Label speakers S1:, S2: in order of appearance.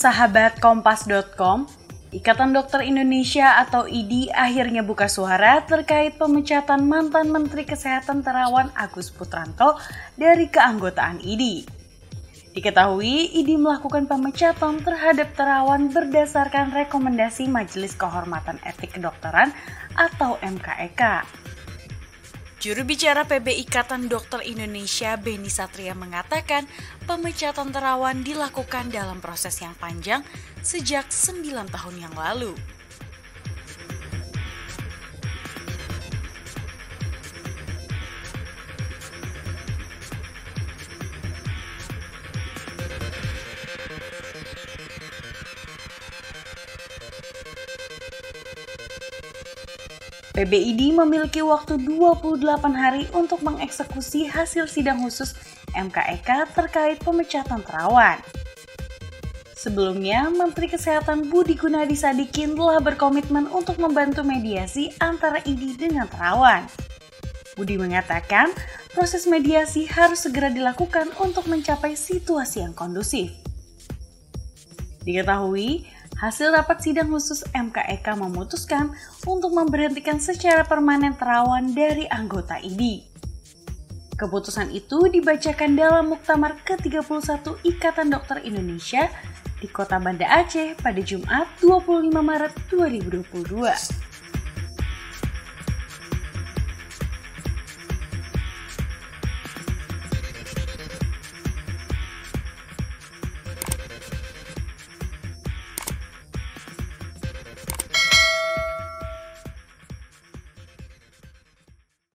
S1: Sahabat Kompas.com, Ikatan Dokter Indonesia atau IDI akhirnya buka suara terkait pemecatan mantan Menteri Kesehatan Terawan Agus Putranto dari keanggotaan IDI. Diketahui, IDI melakukan pemecatan terhadap Terawan berdasarkan rekomendasi Majelis Kehormatan Etik Kedokteran atau MKEK. Juru bicara PB Ikatan Dokter Indonesia Beni Satria mengatakan pemecatan terawan dilakukan dalam proses yang panjang sejak 9 tahun yang lalu. PBID memiliki waktu 28 hari untuk mengeksekusi hasil sidang khusus MKEK terkait pemecatan terawan. Sebelumnya, Menteri Kesehatan Budi Gunadi Sadikin telah berkomitmen untuk membantu mediasi antara ID dengan terawan. Budi mengatakan, proses mediasi harus segera dilakukan untuk mencapai situasi yang kondusif. Diketahui, Hasil rapat sidang khusus MKEK memutuskan untuk memberhentikan secara permanen terawan dari anggota ID. Keputusan itu dibacakan dalam Muktamar ke-31 Ikatan Dokter Indonesia di Kota Banda Aceh pada Jumat 25 Maret 2022.